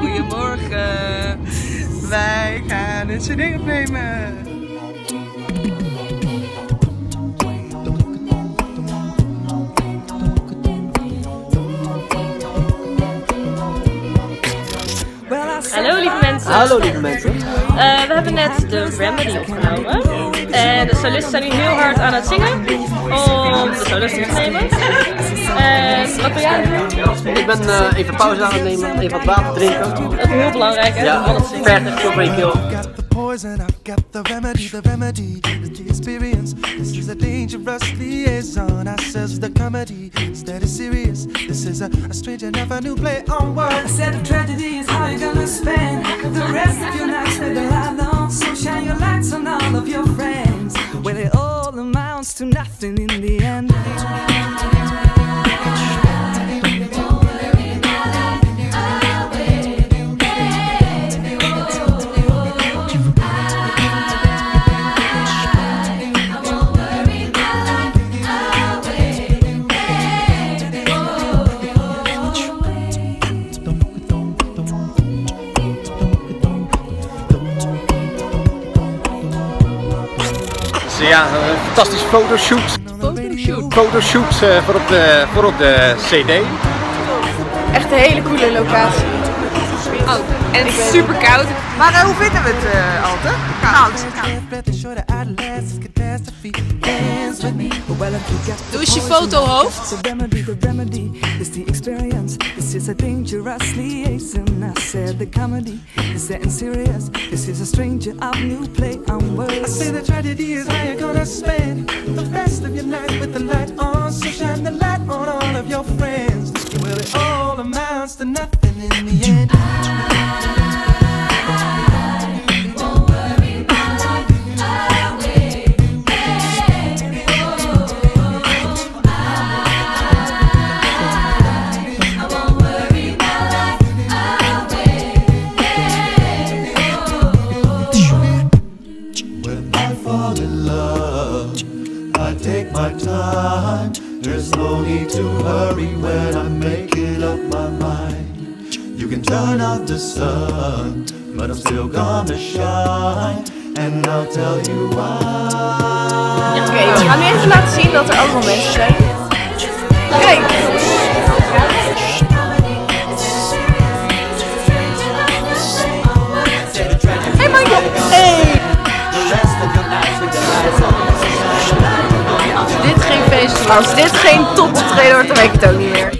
Goedemorgen. Wij gaan een cd opnemen. Hallo lieve mensen. Hallo lieve mensen. Eh, we hebben net de Remedy opgenomen. En de solisten zijn nu heel hard aan het zingen om de solisten te nemen. En wat ben jij doen? Ik ben eh, even pauze aan het nemen, even wat water drinken. Dat is heel belangrijk hè, Ja, om alles zingen. verder zo mijn keel. got the poison, I've got the remedy, the remedy, the experience. This is a dangerous liaison. I says the comedy, instead is serious. This is a, a strange and never new play on I words. said the tragedy is how you're gonna spend amounts to nothing in the end. Ja, een fantastische fotoshoot. Fotoshoot. Fotoshoot eh, voor, op de, voor op de CD. Echt een hele coole locatie. Oh, en het is super koud. Maar eh, hoe vinden we het, uh, Alte? Koud. You got Doe eens je fotohoofd. the a dangerous liaison. I said the comedy is getting serious. This is a stranger of new play on I words. say the tragedy is how you're gonna spend the rest of your night with the light on. So shine the light on time. There's no need to hurry when I'm making up my mind. You can turn out the sun, but I'm still gonna shine. And I'll tell you why. Oké, we gaan nu even laten zien dat er allemaal mensen zijn. Kijk! Als dit geen top wordt, dan weet ik het ook niet meer.